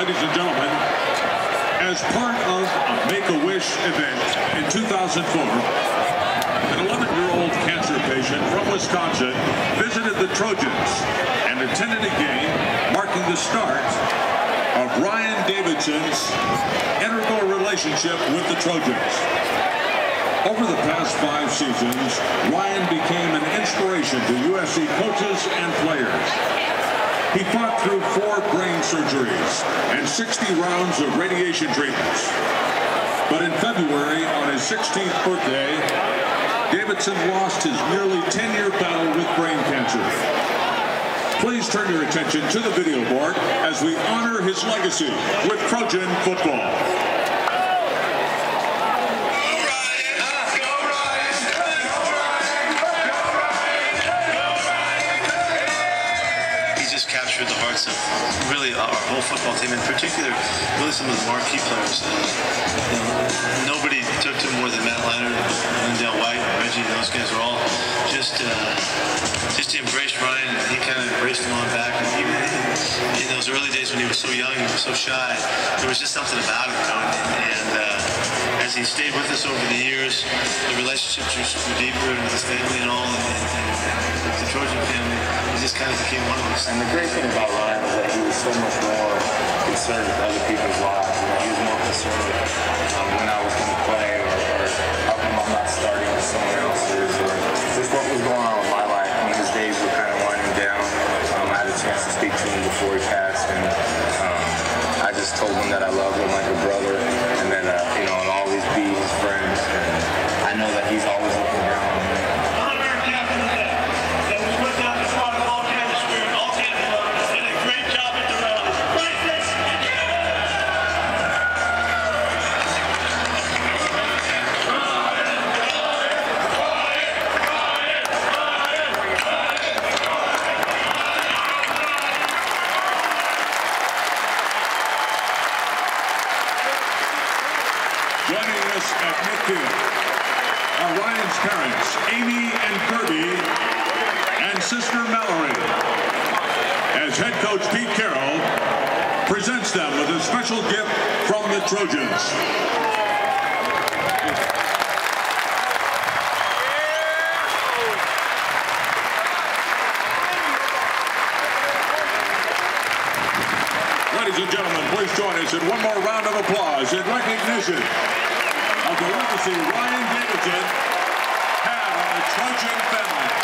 ladies and gentlemen, as part of a Make-A-Wish event in 2004, an 11-year-old cancer patient from Wisconsin visited the Trojans and attended a game marking the start of Ryan Davidson's integral relationship with the Trojans. Over the past five seasons, Ryan became an inspiration to USC coaches and players. He fought through four brain surgeries and 60 rounds of radiation treatments. But in February, on his 16th birthday, Davidson lost his nearly 10-year battle with brain cancer. Please turn your attention to the video board as we honor his legacy with Trojan football. Just captured the hearts of really our whole football team, in particular, really some of the marquee players. Uh, you know, nobody took to him more than Matt Leinart, LenDale White, Reggie. Those guys were all just uh, just embraced Ryan. And he kind of embraced him on back. And in, those early days when he was so young, he was so shy. There was just something about him, you know. And, and uh, as he stayed with us over the years, the relationships grew deeper with his family and all, and, and, and the Trojan family. He just kind of became one of us. And the great thing about Ryan is that he was so much more concerned with other people's lives. He was more concerned with um, when I was going to play or, or how come I'm not starting with someone else's or just what was going on with my life. Mean, his days were kind of winding down. Um, I had a chance to speak to him before he passed, and um, I just told him that I loved him like a brother, at midfield are Ryan's parents, Amy and Kirby, and sister Mallory. As head coach Pete Carroll presents them with a special gift from the Trojans. Ladies and gentlemen, please join us in one more round of applause in recognition legacy Ryan Davidson on the Trojan family.